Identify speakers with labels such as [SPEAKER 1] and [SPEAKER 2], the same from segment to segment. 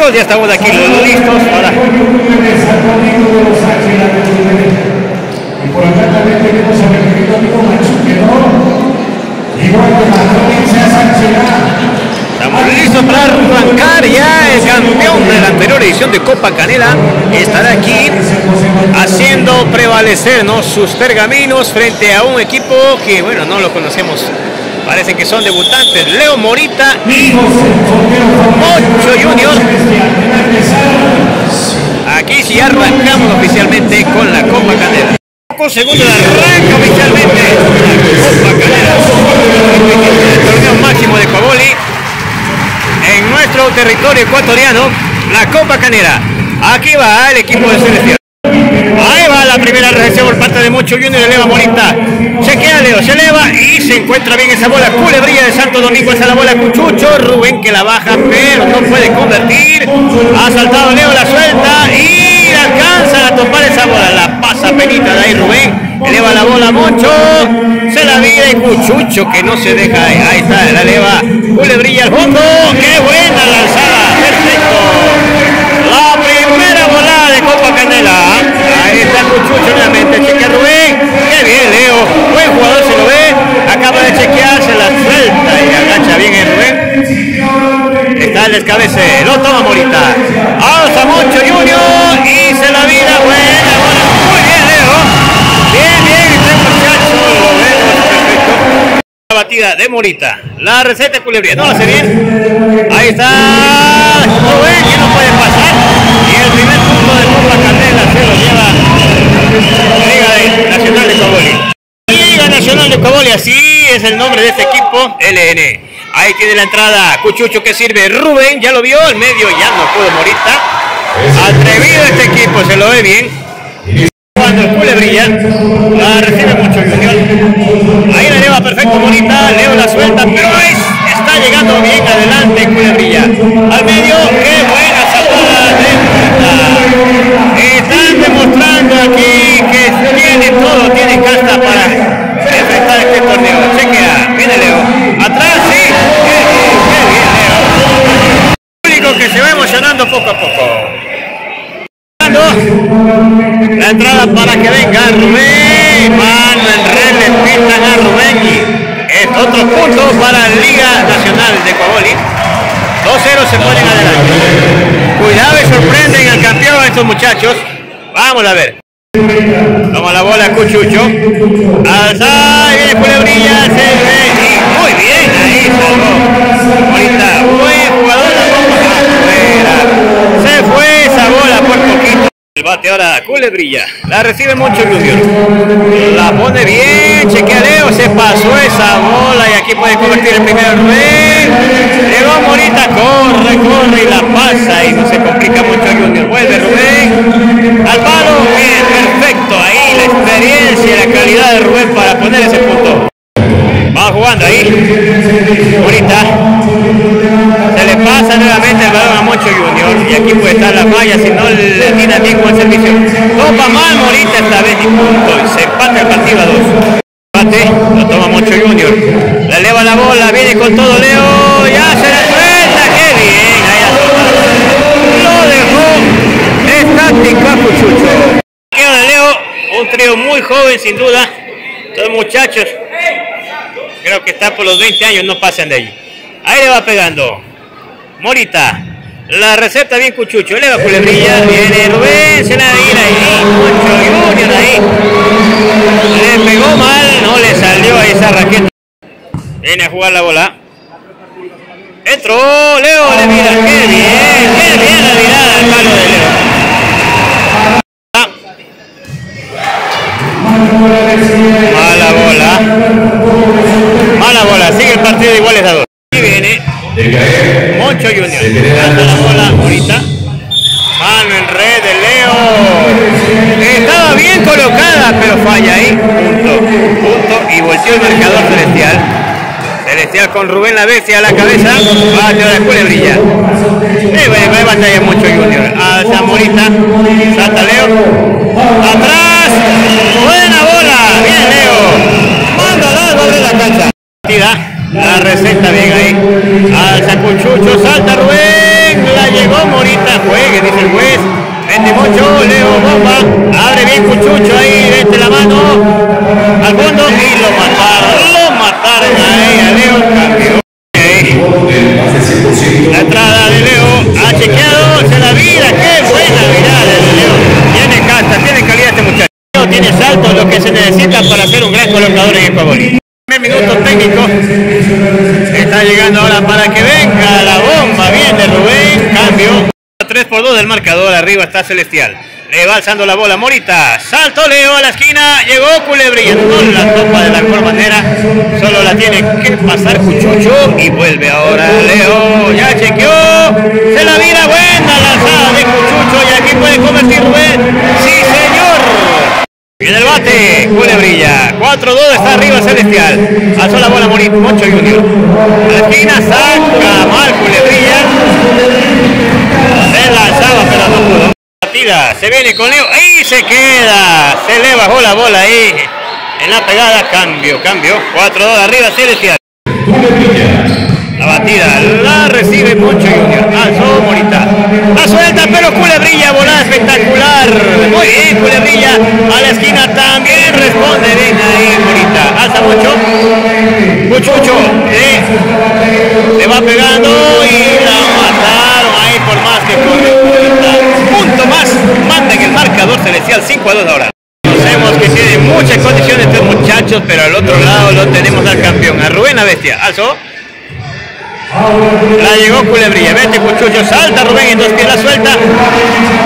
[SPEAKER 1] amigos, ya estamos aquí listos para...
[SPEAKER 2] Y por acá también tenemos a mi querido amigo Machuquedor. Igual que la provincia de Sánchez.
[SPEAKER 1] Estamos listos para arrancar ya el campeón de la anterior edición de Copa Canela. Estará aquí haciendo prevalecer ¿no? sus pergaminos frente a un equipo que, bueno, no lo conocemos. Parece que son debutantes. Leo Morita y Mocho Junior. Aquí sí arrancamos oficialmente con la Copa Canela. Segundo arranca oficialmente la Copa Canela. El torneo máximo de Coboli en nuestro territorio ecuatoriano, la Copa Canera. Aquí va el equipo de selección. Ahí va la primera reacción por parte de Mucho Junior. Chequea Leo, y se encuentra bien esa bola. Culebrilla de Santo Domingo, esa la bola Cuchucho. Rubén que la baja, pero no puede convertir. Ha saltado Leo, la suelta y alcanza a topar esa bola. La pasa penita de ahí Rubén. Eleva la bola Mocho. Se la vive Cuchucho que no se deja. Ahí está, la eleva. Culebrilla al fondo. ¡Qué buena lanzada! Perfecto. La primera volada de Copa Canela. Ahí está Cuchucho nuevamente. Chequea Rubén. Qué bien, Leo. Buen jugador se lo. Acaba de chequear, se la suelta y agacha bien el Rubén. Está el descabece. Lo toma Morita. Alza Mocho Junior. Y se la vida. Buena, buena. Muy bien, Leo. Bien, bien. Este muchacho. Lo perfecto. La batida de Morita. La receta de culebría. No la hace bien. Ahí está. Rubén. que no puede pasar? Y el primer punto de Copa Candela se lo lleva Liga Nacional de Coboli. Nacional de Coboli, así es el nombre de este equipo, LN. Ahí tiene la entrada, Cuchucho que sirve, Rubén, ya lo vio, el medio ya no pudo Morita. Atrevido este equipo, se lo ve bien. Cuando el cule brilla, la recibe mucho Junior. Ahí la lleva perfecto Morita, Leo la suelta, pero es, está llegando bien adelante Culebrilla. Al medio, qué buena salvada de Morita. Están demostrando aquí que tiene todo, tiene casta para poco a poco. La entrada para que venga Rubén. Mano en red, le pintan a Rubén. Y es otro punto para Liga Nacional de Coboli. 2-0 se ponen adelante. Cuidado y sorprenden al campeón estos muchachos. Vamos a ver. Toma la bola Cuchucho. Alza, viene Culebrilla, se ve. El bate ahora Culebrilla. La recibe mucho Junior. La pone bien. Chequeadeo. Se pasó esa bola y aquí puede convertir el primero Rubén. Llegó Morita. Corre, corre y la pasa y no se complica mucho Junior. Vuelve Rubén. Al palo. Bien, perfecto. Ahí la experiencia y la calidad de Rubén para poner ese punto. Va jugando ahí. Se le pasa nuevamente el balón a Mocho Aquí puede estar la falla si no le atina bien con el servicio. Topa mal Morita esta vez y punto. Se empata el partido a dos. Empate, lo toma Mocho Junior. Le eleva la bola, viene con todo Leo. Ya se la suelta. Qué bien. Ahí Lo dejó estático a Cuchucho. De Leo. Un trío muy joven sin duda. Todos muchachos. Creo que está por los 20 años, no pasan de allí. Ahí le va pegando. Morita. La receta bien cuchucho. Le va culebrilla. Viene Rubén. Se la viene ahí. Mucho Junior ahí. Le pegó mal. No le salió a esa raqueta. Viene a jugar la bola. Entró. Leo le mira. Qué bien. Qué bien la mirada al palo de Leo. Mala bola. Mala bola. Sigue el partido iguales a dos. Moncho Junior. La bola ahorita. Mano en red de Leo. Estaba bien colocada, pero falla ahí. Punto. Punto. Y volteó el marcador celestial. Celestial con Rubén la bestia a la cabeza. Va a la culebrilla. Eh, va a batalla mucho Junior. A Zamorita. Salta Leo. Atrás. Buena bola. Bien Leo. Manda abre la cancha. La receta bien ahí. Alza Cuchucho. Salta Rubén. La llegó Morita, juegue, dice el juez. Vende mucho, Leo bomba, abre bien Cuchucho ahí, vete la mano al fondo y lo mataron, lo mataron ahí a Leo, campeón. La entrada de Leo ha chequeado, se la vida, qué buena mirada de Leo. Tiene casta, tiene calidad este muchacho. Leo tiene salto, lo que se necesita para ser un gran colocador en el favorito. Minuto técnico. Está llegando ahora para que venga la bomba. Viene Rubén. Cambio. 3 por 2 del marcador. Arriba está Celestial. Le va alzando la bola Morita. Salto Leo a la esquina. Llegó Culebrilla. No la topa de la mejor manera. Solo la tiene que pasar Cuchucho. Y vuelve ahora Leo. Ya chequeó. Culebrilla. 4-2 está arriba Celestial. Alzó la bola Morir, Moncho Junior. La esquina saca mal Culebrilla. Se lanzaba, pero no pudo. Partida, se viene con Leo y se queda. Se le bajó la bola ahí. En la pegada, cambio, cambio. 4-2 arriba Celestial. La batida la recibe Moncho Junior. Alzó Morita. La suelta, pero Culebrilla, volada espectacular muy bien Culebrilla, a la esquina también responde bien ahí Morita, alza Moncho, Cuchucho, eh, le va pegando y la mataron ahí por más que corre punto más, manda en el marcador celestial 5 a 2 ahora. Sabemos que tiene muchas condiciones estos muchachos, pero al otro lado lo tenemos al campeón, a Rubén la bestia. Alzó. La llegó Culebrilla, vete Cuchucho, salta Rubén en dos pies la suelta.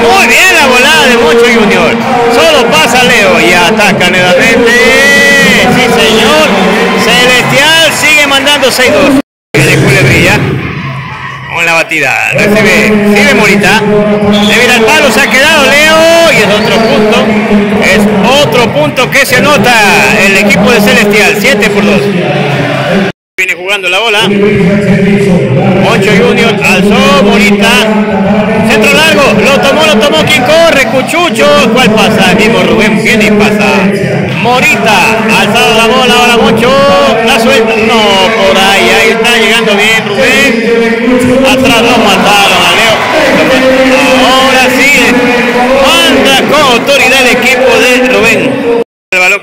[SPEAKER 1] Muy bien la volada de Mocho Junior. Solo pasa Leo y ataca nuevamente. Sí señor. Celestial sigue mandando 6-2. De Culebrilla con la batida. Recibe, recibe Morita. Le viene al palo, se ha quedado Leo. Y es otro punto. Es otro punto que se anota el equipo de Celestial. 7 por 2. Viene jugando la bola. Moncho Junior alzó Morita. Centro largo. Lo tomó, lo tomó. ¿Quién corre? Cuchucho. ¿Cuál pasa? El mismo Rubén viene y pasa. Morita. Alzado la bola. Ahora Moncho. La suelta. No, por ahí. Ahí está llegando bien Rubén. Atrás lo mataron a Leo. Ahora sí. Manda con autoridad el equipo de Rubén.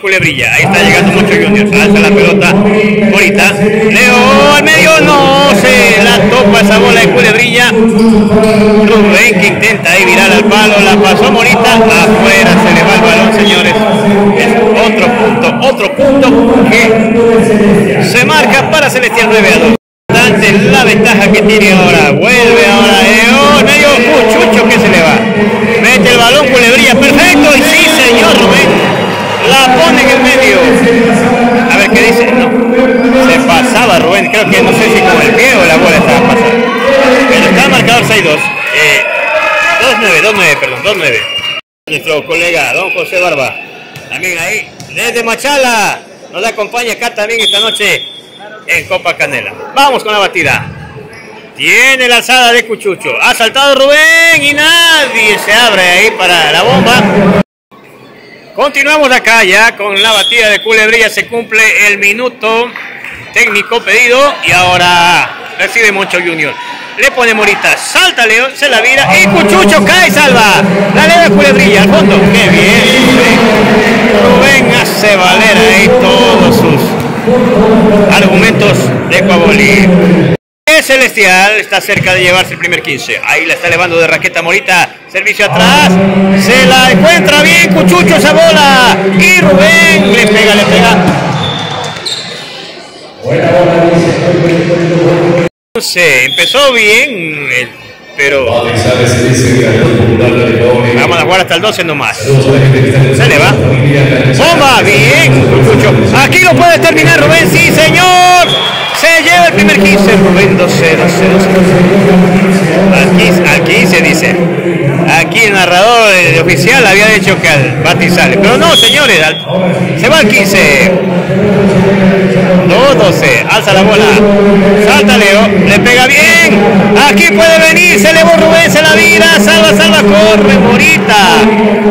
[SPEAKER 1] Culebrilla, ahí está llegando mucho Junior, alza la pelota, ahorita, Leo al medio, no se la topa esa bola de Culebrilla, Rubén que intenta ahí virar al palo, la pasó Morita, afuera se le va el balón señores, es otro punto, otro punto que se marca para Celestial 9 a 2 la ventaja que tiene ahora. Vuelve ahora Leo. Medio Cuchucho que se le va. Mete el balón Culebrilla. Perfecto. Y sí, señor Rubén. Pone en el medio. A ver qué dice. No. Se pasaba Rubén. Creo que no sé si con el pie o la bola estaba pasando. Pero está marcador 6-2. Eh, 2-9, 2-9, perdón, 2-9. Nuestro colega don José Barba. También ahí. Desde Machala. Nos acompaña acá también esta noche en Copa Canela. Vamos con la batida. Tiene la alzada de Cuchucho. Ha saltado Rubén y nadie se abre ahí para la bomba. Continuamos acá ya con la batida de Culebrilla. Se cumple el minuto técnico pedido y ahora recibe Moncho Junior. Le pone Morita, salta Leo, se la vira y Cuchucho cae y salva. La leve Culebrilla al fondo. Qué bien. Rubén hace valer ahí todos sus argumentos de Celestial está cerca de llevarse el primer 15. Ahí la está elevando de raqueta Morita. Servicio atrás. Se la encuentra bien Cuchucho esa bola. Y Rubén le pega, le pega. Se empezó bien, pero vamos a jugar hasta el 12 nomás. Se le va. Bomba, bien, Cuchucho. Aquí lo puede terminar Rubén, sí, señor. Se lleva el primer 15, Rubén 12, 12, 12. Al 15, al 15 dice. Aquí el narrador el oficial había dicho que al Bati sale. Pero no, señores, se va al 15. 2, 12. Alza la bola. Salta Leo. Le pega bien. Aquí puede venir. Se elevó Rubén. Se la vira. Salva, salva. Corre, Morita.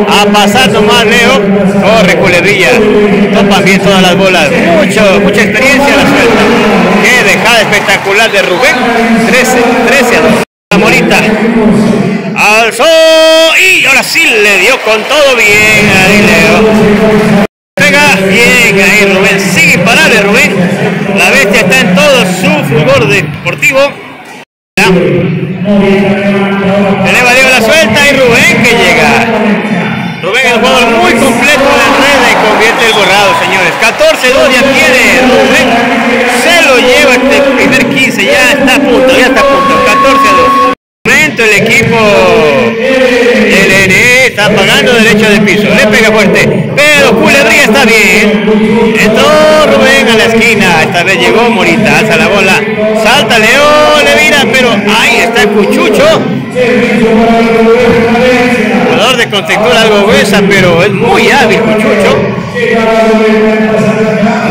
[SPEAKER 1] A pasar nomás Leo. Corre, Culebrilla. Topan bien todas las bolas. Mucho, mucha experiencia la suelta. Qué dejada espectacular de Rubén. 13, 13 a 2. La Morita. alzó y ahora sí le dio con todo bien ahí Leo. Pega bien ahí Rubén, sigue imparable Rubén. La bestia está en todo su fulgor deportivo. Eleva Leo la suelta y Rubén que llega. Rubén es un jugador muy completo convierte el borrado, señores. 14-2 ya tiene Rubén. Se lo lleva este primer 15, ya está a punto, ya está a punto. 14-2 momento el equipo LNE está pagando derecho de piso, le pega fuerte, pero Culebría está bien. Entró Rubén a la esquina, esta vez llegó Morita, alza la bola, salta León, le mira, pero ahí está Cuchucho. Jugador de contextura algo gruesa, pero es muy hábil Cuchucho.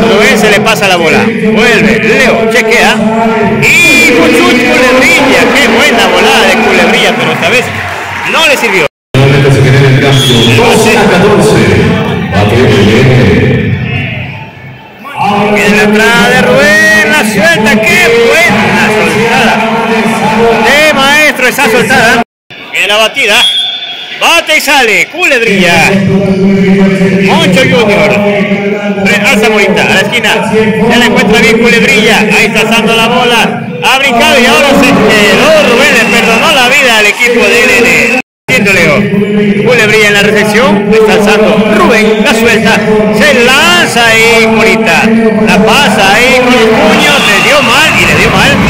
[SPEAKER 1] Rubén se le pasa la bola, vuelve, Leo, chequea y Cuchucho Culebrilla, qué buena volada de Culebrilla, pero esta vez no le sirvió.
[SPEAKER 3] Nuevamente se genera el cambio. 12 a 14. ATL.
[SPEAKER 1] En la entrada de Rubén, la suelta, qué buena soltada. De maestro esa soltada. En la batida. Bate y sale, culebrilla. Moncho Junior. Alza Morita a la esquina. Ya la encuentra bien culebrilla. Ahí está alzando la bola. Ha brincado y ahora se quedó Rubén. Le perdonó la vida al equipo de LN. Leo. Culebrilla en la recepción. Está alzando Rubén. La suelta. Se lanza ahí Morita. La pasa ahí con los puños. Le dio mal y le dio mal.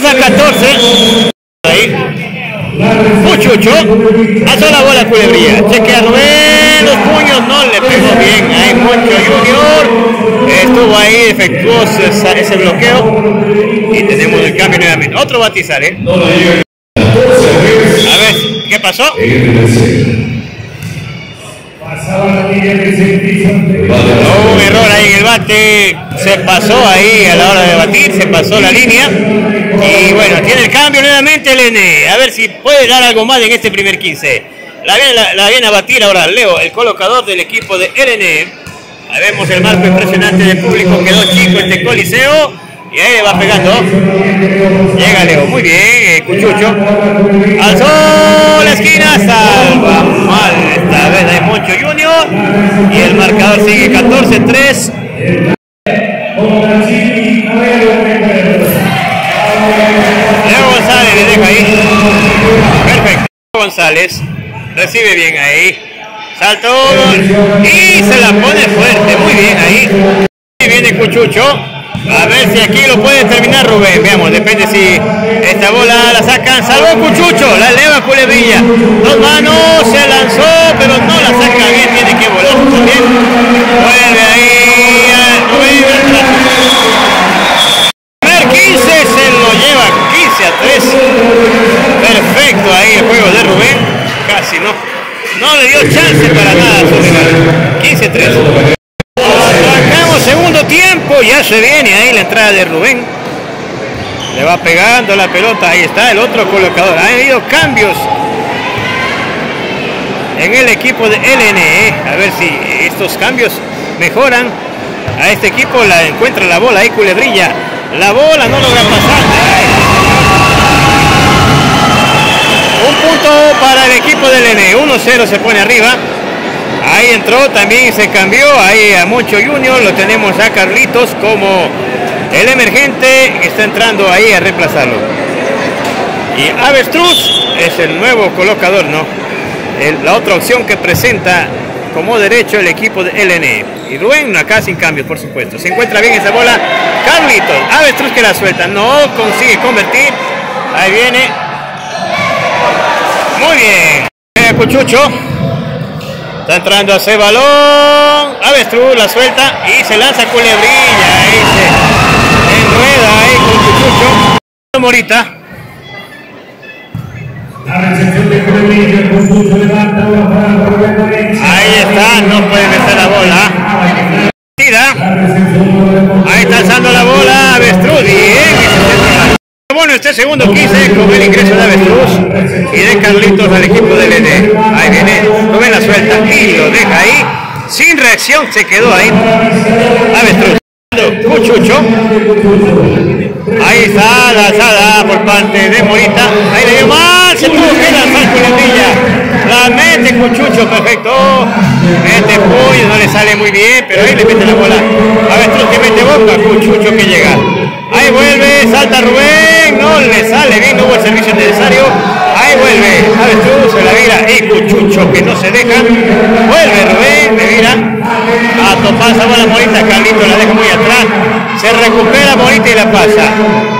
[SPEAKER 1] 3 a 14. Ahí. Muchucho. Alzó la bola Culebrilla. Chequea Rubén. Los puños no le pegó bien. Ahí Moncho Junior. Estuvo ahí defectuoso esa- ese bloqueo. Y tenemos el cambio nuevamente. Otro batizar, ¿eh?
[SPEAKER 3] No la llega. 14 a 3.
[SPEAKER 1] A ver, ¿qué pasó? Hubo un error ahí en el bate, se pasó ahí a la hora de batir, se pasó la línea. Y bueno, tiene el cambio nuevamente el N. A ver si puede dar algo más en este primer 15. La viene, la, la viene a batir ahora Leo, el colocador del equipo de LN. Ahí vemos el marco impresionante del público, quedó chico este coliseo. Y ahí le va pegando. Llega Leo, muy bien, eh, Cuchucho. Alzó la esquina, salva mal esta vez hay Moncho Junior. Y el marcador sigue 14-3. Ahí. Perfecto. González recibe bien ahí. Saltó y se la pone fuerte. Muy bien ahí. Viene Cuchucho. A ver si aquí lo puede terminar Rubén. Veamos, depende si esta bola la sacan. Salvó Cuchucho, la eleva Culebrilla. Dos manos, se lanzó, pero no la saca bien. Tiene que volar. Vuelve ahí. Casi no. No le dio chance para nada a su rival. 15 a 3. Arrancamos segundo tiempo, ya se viene ahí la entrada de Rubén. Le va pegando la pelota, ahí está el otro colocador. Ha habido cambios en el equipo de LNE. A ver si estos cambios mejoran a este equipo. La encuentra la bola ahí, culebrilla. La bola no logra pasar. Para el equipo del LNE. 1-0 se pone arriba. Ahí entró, también se cambió ahí a Moncho Junior, lo tenemos a Carlitos como el emergente está entrando ahí a reemplazarlo. Y Avestruz es el nuevo colocador, ¿no? El- la otra opción que presenta como derecho el equipo de LNE. Y Rubén acá sin cambios, por supuesto. Se encuentra bien esa bola. Carlitos, Avestruz que la suelta, no consigue convertir. Ahí viene. Muy bien. Eh, Cuchucho. Está entrando a ese balón. Avestruz la suelta y se lanza culebrilla. Ahí se enreda ahí con Cuchucho. Morita.
[SPEAKER 2] La recepción de Culebrilla, Cuchucho levanta una para Rubén Valencia.
[SPEAKER 1] Ahí está, no puede meter la bola. Tira.
[SPEAKER 2] La recepción de
[SPEAKER 1] Ahí está alzando la bola este segundo 15 con el ingreso de Avestruz y de Carlitos al equipo del ED. Ahí viene, Rubén la suelta y lo deja ahí. Sin reacción se quedó ahí. Avestruz. Cuchucho. Ahí está la alzada por parte de Morita. Ahí le dio mal, se tuvo que lanzar Culebrilla. La mete Cuchucho, perfecto. Mete puño, no le sale muy bien, pero ahí le mete la bola. A ver, tú que mete boca, Cuchucho que llega. Ahí vuelve, salta Rubén, no le sale bien, no hubo el servicio necesario. Ahí vuelve, a ver tú, se la vira y Cuchucho que no se deja. Vuelve Rubén, le vira a topar esa bola Morita, Carlito la deja muy atrás. Se recupera Morita y la pasa.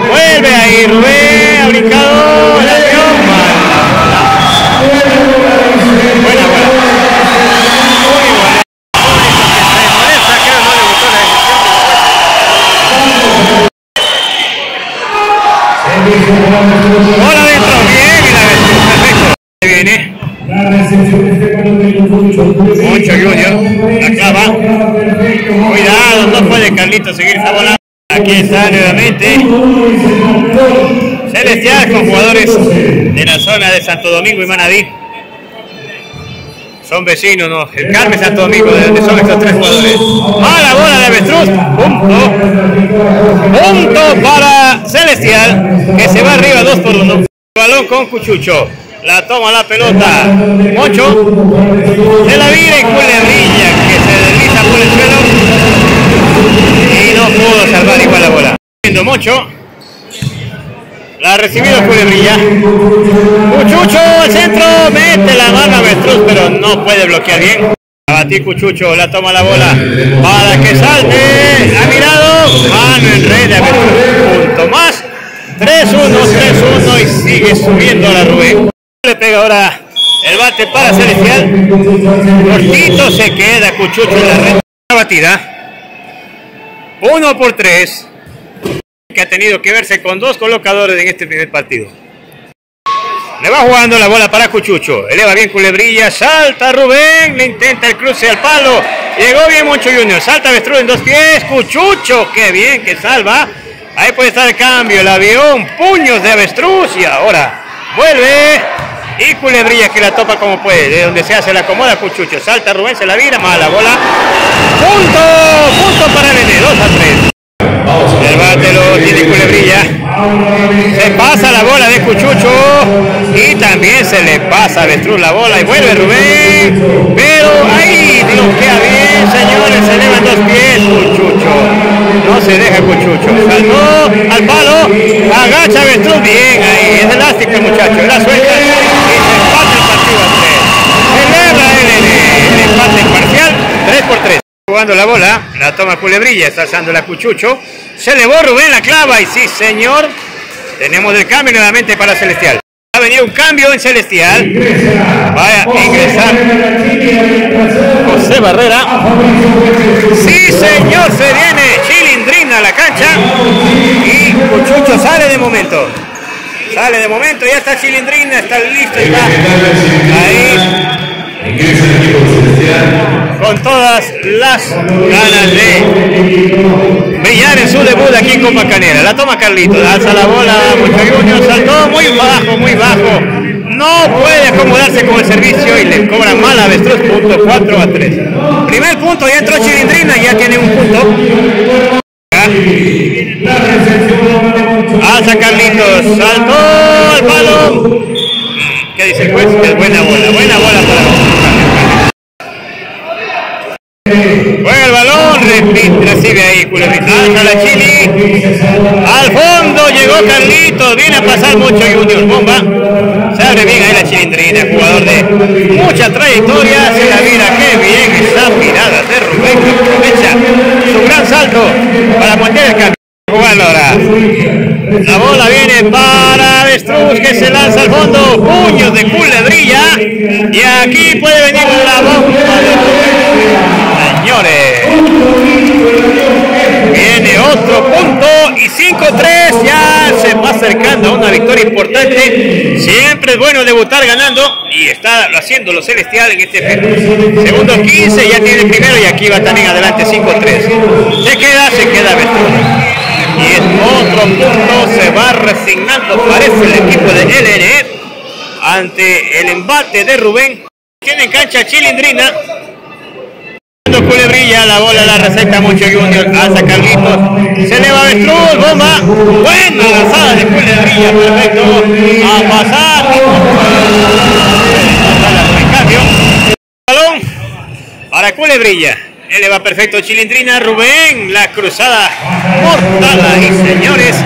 [SPEAKER 1] Vuelve ahí Rubén, ha brincado, Aquí está nuevamente Celestial con jugadores de la zona de Santo Domingo y Manadí. Son vecinos, ¿no? El Carmen Santo Domingo, de donde son estos tres jugadores. Mala bola de avestruz, punto. Punto para Celestial, que se va arriba 2 por 1. Balón con Cuchucho. La toma la pelota. Mocho. Se la vira y Culebrilla, que se desliza por el suelo. No pudo salvar igual la bola. Mocho. La ha recibido Culebrilla. Cuchucho al centro. Mete la mano a Avestruz, pero no puede bloquear bien. Abatí Cuchucho, la toma la bola para que salte. Ha mirado. Mano en red de Avestruz. Punto más. 3-1, 3-1 y sigue subiendo la Rubén. Le pega ahora el bate para Celestial. Cortito se queda Cuchucho en la red. La batida. 1 por 3 que ha tenido que verse con dos colocadores en este primer partido. Le va jugando la bola para Cuchucho. Eleva bien Culebrilla. Salta Rubén. Le intenta el cruce al palo. Llegó bien Moncho Junior. Salta Avestruz en dos pies. Cuchucho. Qué bien que salva. Ahí puede estar el cambio. El avión. Puños de Avestruz. Y ahora vuelve. Y Culebrilla que la topa como puede. De donde sea se la acomoda Cuchucho. Salta Rubén. Se la vira. Mala bola. Punto. Punto para el N. 2 a 3. El bate lo tiene Culebrilla. Se pasa la bola de Cuchucho. Y también se le pasa a Avestruz la bola. Y vuelve Rubén. Pero ahí bloquea bien, señores. Se elevan dos pies. Cuchucho. No se deja Cuchucho. Saltó al palo. Agacha Avestruz. Bien ahí. Es elástico el muchacho. La suelta. Y se empata el partido a tres. Celebra el, el, el empate parcial. 3 por 3 jugando la bola, la toma Culebrilla, está alzando la Cuchucho, se elevó Rubén la clava y sí señor, tenemos el cambio nuevamente para Celestial. Ha venido un cambio en Celestial, vaya a ingresar José Barrera, sí señor, se viene Chilindrina a la cancha. Y Cuchucho sale de momento. Sale de momento, ya está Chilindrina, está listo, está ahí Con todas las ganas de brillar en su debut aquí en Copa Canera. La toma Carlito, alza la bola, Mucho Junior, saltó muy bajo, muy bajo. No puede acomodarse con el servicio y le cobra mal a Avestruz, punto 4 a 3. Primer punto, ya entró Chilindrina, ya tiene un punto. Alza Carlitos, saltó al palo. ¿Qué dice el buena bola, buena bola para Viene a pasar mucho Junior Bomba. Se abre bien ahí la Chilindrina, jugador de mucha trayectoria. Se la mira, qué bien esa mirada de Rubén que aprovecha su gran salto para poner el cambio. Jugando ahora. La bola viene para Avestruz que se lanza al fondo. Puños de culebrilla. Y aquí puede venir la bomba de. Señores. Viene otro punto y 5-3 ya se va acercando a una victoria importante. Siempre es bueno debutar ganando y está haciendo lo celestial en este segundo 15, ya tiene el primero y aquí va también adelante 5-3. Se queda, se queda Avestruz. Y en otro punto se va resignando, parece el equipo de LNE ante el embate de Rubén. Tiene en cancha Chilindrina. Culebrilla, la bola la receta mucho Junior, alza Carlitos, se eleva Avestruz, bomba, buena lanzada de culebrilla, perfecto, a pasar, balón. Para culebrilla, eleva perfecto Chilindrina, Rubén, la cruzada. Mortal y señores,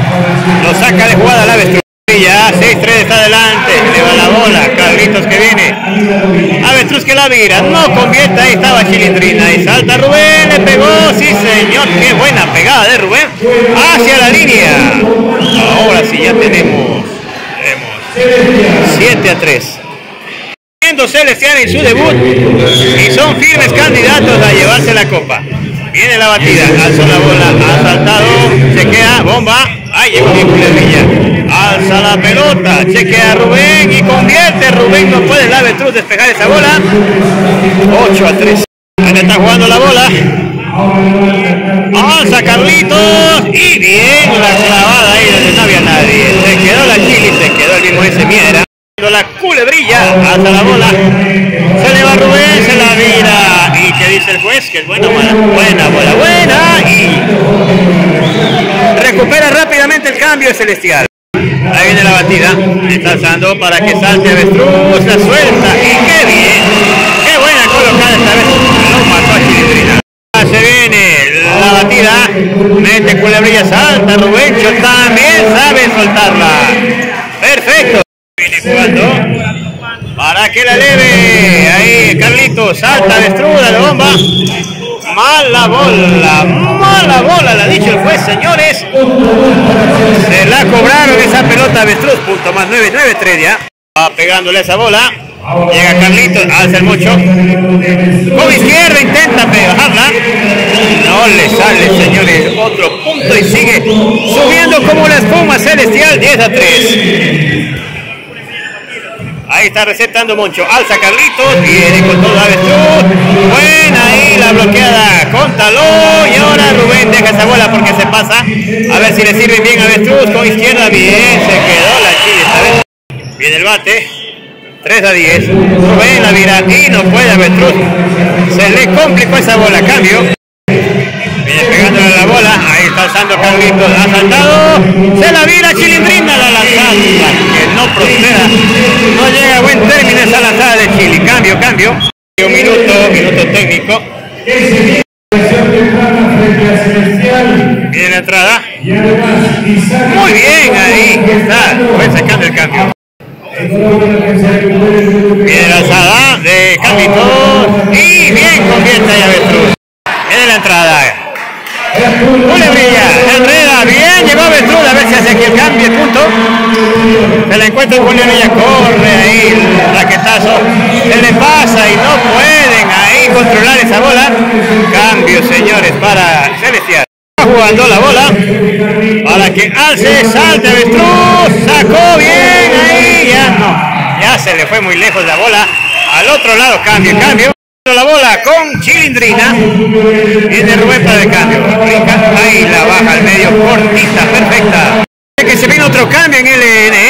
[SPEAKER 1] lo saca de jugada la Avestruz. Ya 6-3 está adelante, le va la bola, Carlitos que viene, Que la vira, no convierte, ahí estaba Chilindrina y salta Rubén, le pegó, sí señor, qué buena pegada de Rubén, hacia la línea, ahora sí ya tenemos, tenemos 7 a 3. Siendo Celestial en su debut y son firmes candidatos a llevarse la copa. Viene la batida, alza la bola, ha saltado, se queda, bomba, ahí llegó Culebrilla, alza la pelota, chequea Rubén y convierte, Rubén no puede el avestruz despejar esa bola, 8 a 3, ahí está jugando la bola, alza Carlitos y bien la clavada ahí donde no había nadie, se quedó la chili, se quedó el mismo ese Miera la culebrilla hasta la bola. Se le va Rubén se la vira. Y que dice el juez que es buena buena buena bola buena. Y recupera rápidamente el cambio celestial. Ahí viene la batida. Está alzando para que salte Avestruz la suelta. Y qué bien. Qué buena colocada esta vez. No mató a Chilindrina. Se viene la batida. Mete culebrilla salta Rubencho también sabe soltarla. Perfecto viene jugando para que la leve. Ahí Carlitos salta destruda la bomba. Mala bola mala bola la ha dicho el juez señores. Se la cobraron esa pelota avestruz punto más 9 9 3 ya. Va pegándole esa bola. Llega Carlitos alza el mucho con izquierda intenta bajarla no le sale señores otro punto y sigue subiendo como la espuma celestial 10 a 3 Ahí está resetando Moncho. Alza Carlitos. Viene con todo Avestruz. Buena ahí la bloqueada con. Y ahora Rubén deja esa bola porque se pasa. A ver si le sirve bien Avestruz. Con izquierda. Bien. Se quedó la chile. Viene el bate. 3 a 10. Rubén la y no puede Avestruz. Se le complicó esa bola. Cambio. Viene pegándole a la bola, alzando Carlitos, ha saltado, se la vira Chilindrina la lanzada, que no prospera, no llega a buen término esa lanzada de Chili, cambio, cambio, un minuto, minuto técnico. La entrada, muy bien ahí, está, voy sacando el cambio. Viene la alzada de Carlitos Se la encuentra Culebrilla, corre ahí, raquetazo, se le pasa y no pueden ahí controlar esa bola. Cambio, señores, para Celestial. Jugando la bola para que alce, salte Avestruz, sacó bien ahí, ya no, ya se le fue muy lejos la bola. Al otro lado, cambio, cambio la bola con Chilindrina viene Rubén para el cambio ahí la baja al medio cortita perfecta que se viene otro cambio en ¿eh?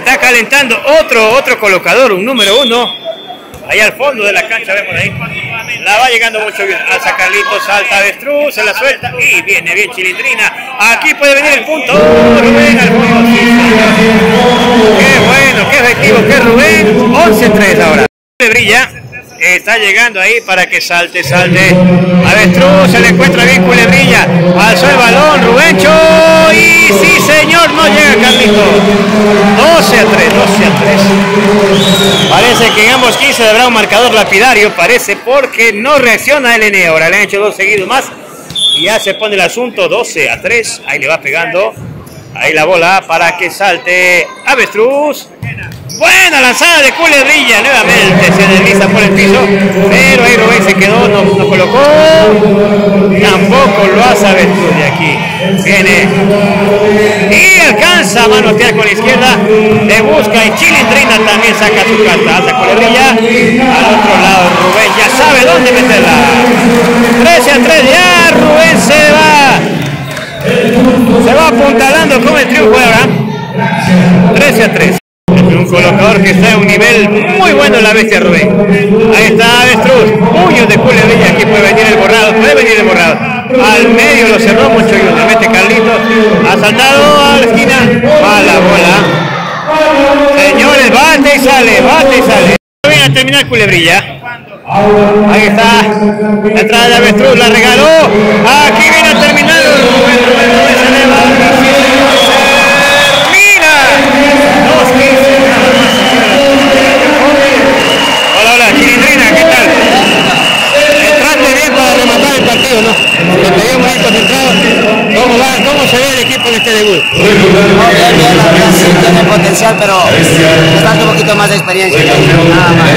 [SPEAKER 1] Está calentando otro otro colocador un número uno. Ahí al fondo de la cancha vemos ahí. La va llegando mucho bien. Alza Carlitos salta Avestruz se la suelta y viene bien Chilindrina. Aquí puede venir el punto. Rubén al fondo qué bueno qué efectivo qué Rubén. 11-3 ahora. Brilla está llegando ahí para que salte, salte. Avestruz se le encuentra bien Culebrilla. Alzó el balón, Rubencho. Y sí, señor, no llega Carlito. 12 a 3, 12 a 3. Parece que en ambos 15 habrá un marcador lapidario, parece, porque no reacciona el N. Ahora le han hecho dos seguidos más. Y ya se pone el asunto 12 a 3. Ahí le va pegando. Ahí la bola para que salte Avestruz. Buena lanzada de Culebrilla, nuevamente se desliza por el piso, pero ahí Rubén se quedó, no, colocó, tampoco lo hace de aquí. Viene y alcanza a manotear con la izquierda, le busca y Chilindrina también saca su carta, hace Culebrilla, al otro lado Rubén ya sabe dónde meterla. 13 a 3 ya, Rubén se va, se va apuntalando con el triunfo ahora. 13 a 3 un colocador que está a un nivel muy bueno en la bestia Rubén. Ahí está Avestruz, puño de Culebrilla, aquí puede venir el borracho. al medio lo cerró mucho y lo mete Carlitos. Ha saltado a la esquina. Mala bola. Señores, bate y sale, bate y sale. Viene a terminar Culebrilla. Ahí está. La entrada de Avestruz la regaló. Aquí viene a terminar. Termina. Dos quince. Hola, hola, Chilindrina, ¿qué tal? Entraste bien para rematar el partido, ¿no? Te pedimos muy concentrado. ¿Cómo va? ¿Cómo se ve el equipo en este debut?
[SPEAKER 4] Bien, bien, la verdad sí tiene potencial, pero falta un poquito más de experiencia. Nada más.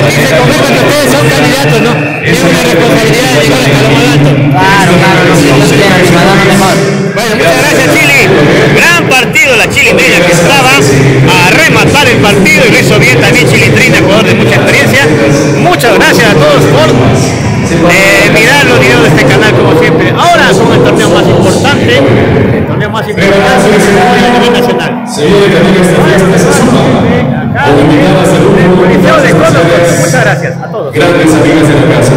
[SPEAKER 1] Aquí se confirma que ustedes son candidatos, ¿no? Tienen una responsabilidad de llegar hasta lo más alto.
[SPEAKER 4] Claro, claro, nosotros queremos mejor.
[SPEAKER 1] Bueno, muchas gracias Chile. Gran partido la chilindrina que estaba a rematar el partido y lo hizo bien también Chilindrina, jugador de mucha experiencia. Muchas gracias a todos por eh, mirar los videos de este canal como siempre. Ahora son el torneo más importante, nacional. Muchas gracias a todos.
[SPEAKER 3] grandes amigas de la casa.